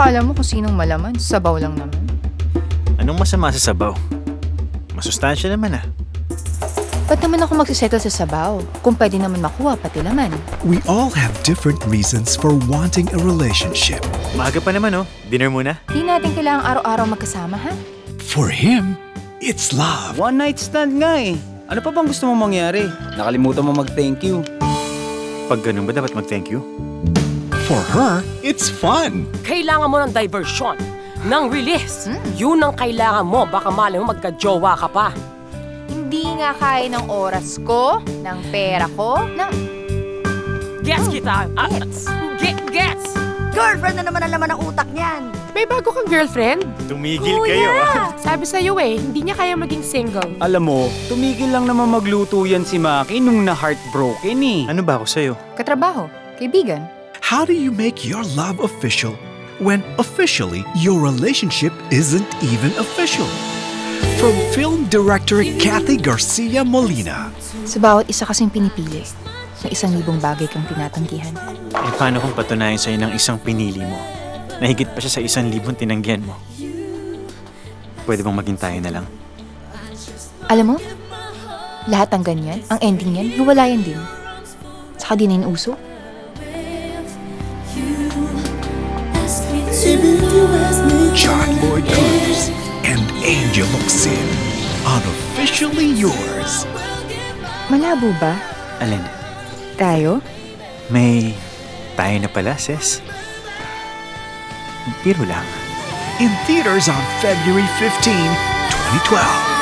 Akala mo kung sinong malaman, sabaw lang naman. Anong masama sa sabaw? Masustansya naman ah. Ba't naman ako magsisettle sa sabaw? Kung pwede naman makuha pati laman. We all have different reasons for wanting a relationship. Maaga pa naman oh. Dinner muna. Di natin kailangang araw-araw magkasama, ha? For him, it's love. One night stand nga eh. Ano pa bang gusto mo mangyari? Nakalimutan mo mag-thank you. Pag ganun ba dapat mag-thank you? For her, it's fun. Kailangan mo ng diversion, ng release. Yun ang kailangan mo. Baka mali mo magka-jowa ka pa. Hindi nga kaya ng oras ko, ng pera ko, ng... Gets kita. Ah, get, gets. Girlfriend na naman ang laman ng utak niyan. May bago kang girlfriend? Tumigil kayo ah. Sabi sa'yo eh, hindi niya kaya maging single. Alam mo, tumigil lang naman magluto yan si Maki nung na-heartbroken eh. Ano ba ako sa'yo? Katrabaho, kaibigan. How do you make your love official when officially your relationship isn't even official? From film director Kathy Garcia Molina. Sa bawat isa kasing pinipili, may isang libong bagay kang tinatanggihan. Eh paano kung patunayan sa'yo ng isang pinili mo? Nahigit pa siya sa isang libong tinanggihan mo. Pwede bang maging tayo na lang? Alam mo, lahat ng ganyan, ang ending yan, hiwalayan din. Saka di na uso. John Lloyd Cruz and Angel Locsin. Unofficially yours. Malabo ba? Alin? Tayo? May tayo na pala, sis. Biro lang. In theaters on February 15, 2012.